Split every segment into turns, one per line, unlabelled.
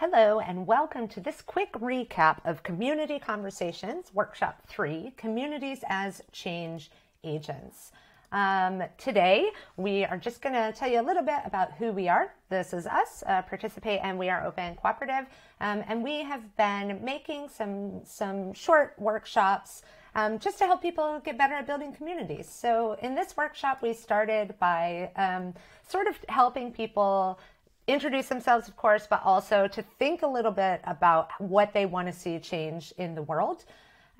Hello, and welcome to this quick recap of Community Conversations, Workshop 3 Communities as Change Agents. Um, today, we are just going to tell you a little bit about who we are. This is us, uh, Participate, and we are open cooperative. Um, and we have been making some, some short workshops um, just to help people get better at building communities. So, in this workshop, we started by um, sort of helping people introduce themselves, of course, but also to think a little bit about what they want to see change in the world.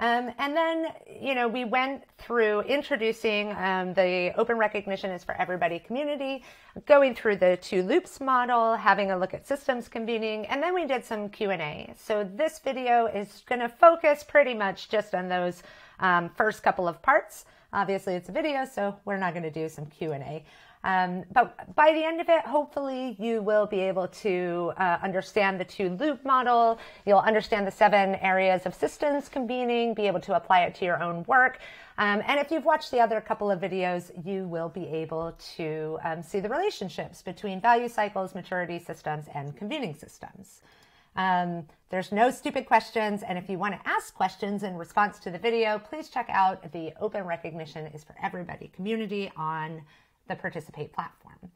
Um, and then, you know, we went through introducing um, the open recognition is for everybody community, going through the two loops model, having a look at systems convening, and then we did some Q&A. So this video is going to focus pretty much just on those um, first couple of parts. Obviously, it's a video, so we're not going to do some Q&A. Um, but by the end of it, hopefully you will be able to uh, understand the two loop model. You'll understand the seven areas of systems convening, be able to apply it to your own work. Um, and if you've watched the other couple of videos, you will be able to um, see the relationships between value cycles, maturity systems, and convening systems. Um, there's no stupid questions. And if you want to ask questions in response to the video, please check out the Open Recognition is for Everybody community on the Participate platform.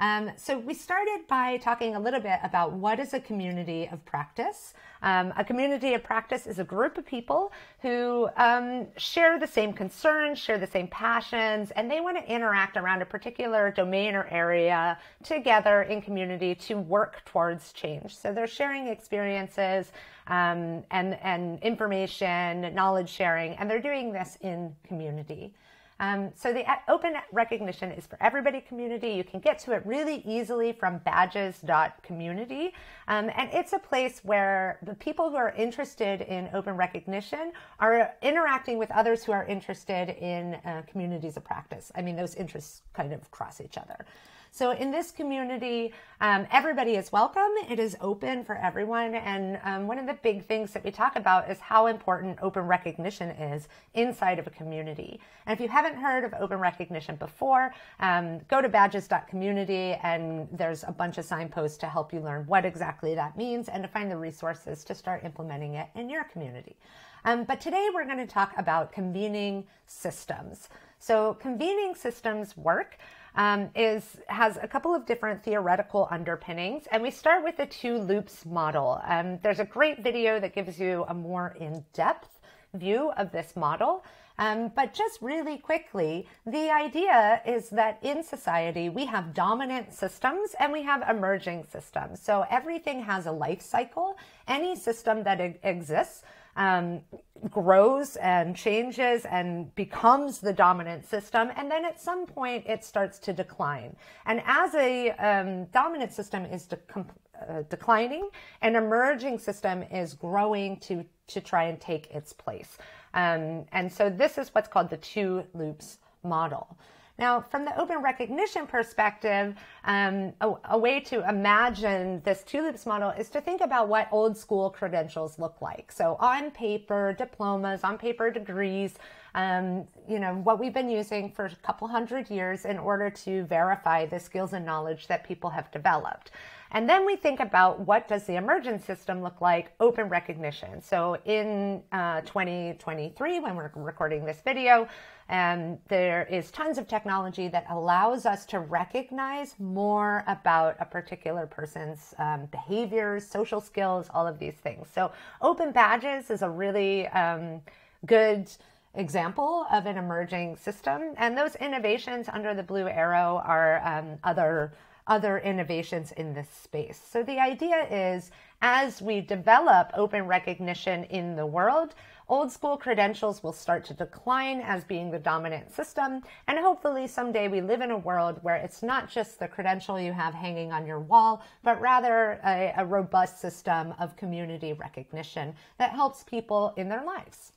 Um, so we started by talking a little bit about what is a community of practice. Um, a community of practice is a group of people who um, share the same concerns, share the same passions, and they want to interact around a particular domain or area together in community to work towards change. So they're sharing experiences um, and, and information, knowledge sharing, and they're doing this in community. Um, so the open recognition is for everybody community. You can get to it really easily from badges.community. Um, and it's a place where the people who are interested in open recognition are interacting with others who are interested in uh, communities of practice. I mean, those interests kind of cross each other. So in this community, um, everybody is welcome. It is open for everyone. And um, one of the big things that we talk about is how important open recognition is inside of a community. And if you haven't heard of open recognition before, um, go to badges.community and there's a bunch of signposts to help you learn what exactly that means and to find the resources to start implementing it in your community. Um, but today we're going to talk about convening systems. So convening systems work um, is has a couple of different theoretical underpinnings, and we start with the two loops model. Um, there's a great video that gives you a more in-depth view of this model. Um, but just really quickly, the idea is that in society, we have dominant systems and we have emerging systems. So everything has a life cycle. Any system that exists um, grows and changes and becomes the dominant system. And then at some point, it starts to decline. And as a um, dominant system is de- uh, declining, an emerging system is growing to, to try and take its place. Um, and so this is what's called the two loops model. Now, from the open recognition perspective, um, a, a, way to imagine this two loops model is to think about what old school credentials look like. So on paper, diplomas, on paper degrees, um, you know, what we've been using for a couple hundred years in order to verify the skills and knowledge that people have developed. And then we think about what does the emergent system look like? Open recognition. So in uh, 2023, when we're recording this video, um, there is tons of technology that allows us to recognize more about a particular person's um, behaviors, social skills, all of these things. So open badges is a really um, good example of an emerging system. And those innovations under the blue arrow are um, other other innovations in this space. So the idea is as we develop open recognition in the world, old school credentials will start to decline as being the dominant system. And hopefully someday we live in a world where it's not just the credential you have hanging on your wall, but rather a, a robust system of community recognition that helps people in their lives.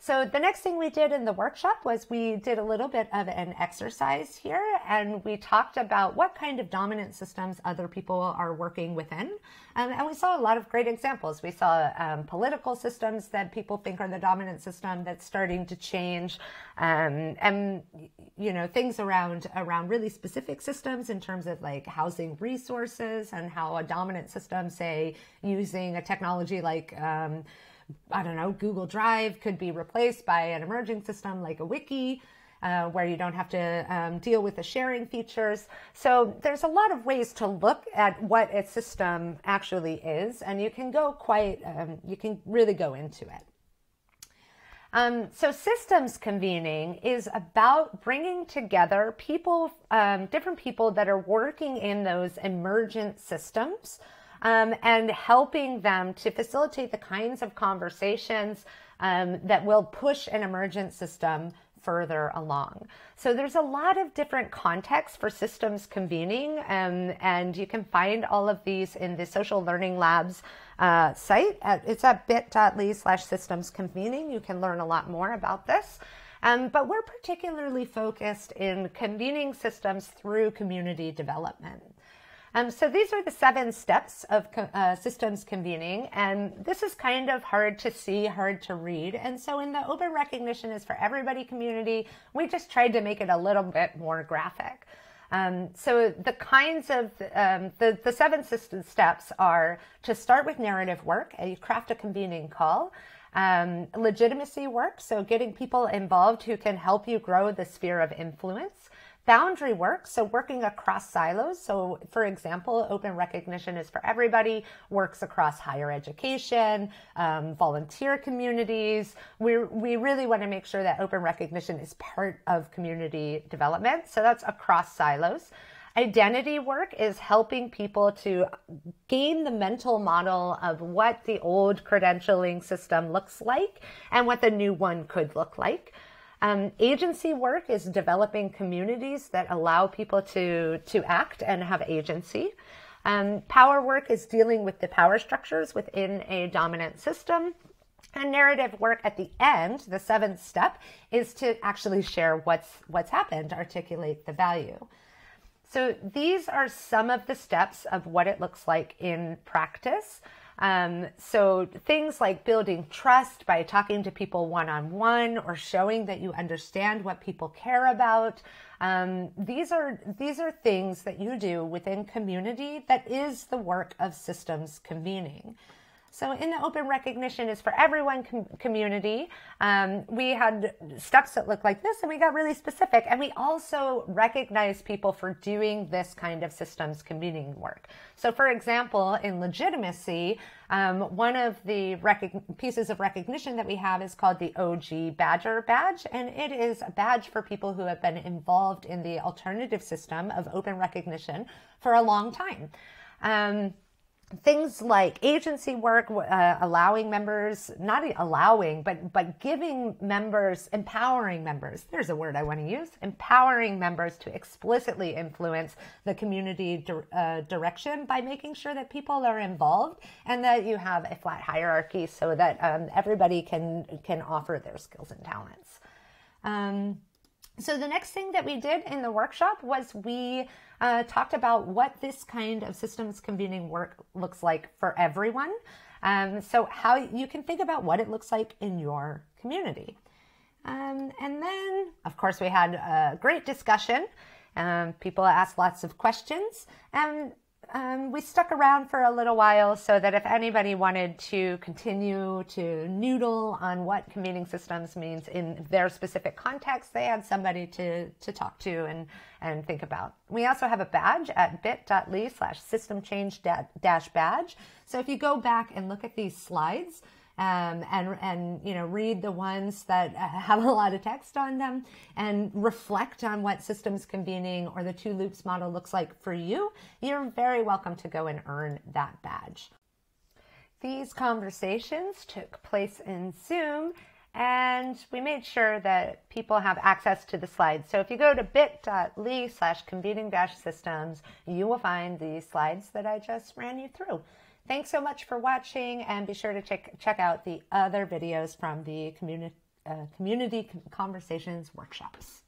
So the next thing we did in the workshop was we did a little bit of an exercise here and we talked about what kind of dominant systems other people are working within. Um, and we saw a lot of great examples. We saw um, political systems that people think are the dominant system that's starting to change. Um, and, you know, things around, around really specific systems in terms of like housing resources and how a dominant system, say, using a technology like, um, I don't know, Google Drive could be replaced by an emerging system like a wiki. Uh, where you don't have to um, deal with the sharing features. So there's a lot of ways to look at what a system actually is, and you can go quite, um, you can really go into it. Um, so systems convening is about bringing together people, um, different people that are working in those emergent systems um, and helping them to facilitate the kinds of conversations um, that will push an emergent system further along. So there's a lot of different contexts for systems convening, um, and you can find all of these in the Social Learning Labs uh, site. At, it's at bit.ly slash systems convening. You can learn a lot more about this. Um, but we're particularly focused in convening systems through community development. Um, so these are the seven steps of uh, systems convening, and this is kind of hard to see, hard to read. And so in the Open Recognition is for Everybody community, we just tried to make it a little bit more graphic. Um, so the kinds of um, the the seven system steps are to start with narrative work, you craft a convening call. Um, legitimacy work, so getting people involved who can help you grow the sphere of influence. Boundary work, so working across silos. So, for example, open recognition is for everybody, works across higher education, um, volunteer communities. We, we really want to make sure that open recognition is part of community development. So, that's across silos. Identity work is helping people to gain the mental model of what the old credentialing system looks like and what the new one could look like. Um, agency work is developing communities that allow people to, to act and have agency. Um, power work is dealing with the power structures within a dominant system. And narrative work at the end, the seventh step, is to actually share what's, what's happened, articulate the value. So these are some of the steps of what it looks like in practice. Um, so things like building trust by talking to people one on one or showing that you understand what people care about. Um, these are these are things that you do within community that is the work of systems convening. So in the open recognition is for everyone com- community, um, we had steps that look like this and we got really specific. And we also recognize people for doing this kind of systems convening work. So for example, in legitimacy, um, one of the rec- pieces of recognition that we have is called the OG Badger Badge. And it is a badge for people who have been involved in the alternative system of open recognition for a long time. Um, things like agency work, uh, allowing members, not allowing, but, but giving members, empowering members. There's a word I want to use. Empowering members to explicitly influence the community di- uh, direction by making sure that people are involved and that you have a flat hierarchy so that um, everybody can, can offer their skills and talents. Um, so the next thing that we did in the workshop was we uh, talked about what this kind of systems convening work looks like for everyone. Um, so how you can think about what it looks like in your community. Um, and then, of course, we had a great discussion. Um, people asked lots of questions, and um, we stuck around for a little while so that if anybody wanted to continue to noodle on what convening systems means in their specific context, they had somebody to, to talk to and, and think about. We also have a badge at bit.ly slash system change dash badge. So if you go back and look at these slides, um, and and you know read the ones that have a lot of text on them and reflect on what systems convening or the two loops model looks like for you, you're very welcome to go and earn that badge. These conversations took place in Zoom and we made sure that people have access to the slides. So if you go to bit.ly slash convening dash systems, you will find the slides that I just ran you through. Thanks so much for watching and be sure to check, check out the other videos from the Communi uh, community conversations workshops.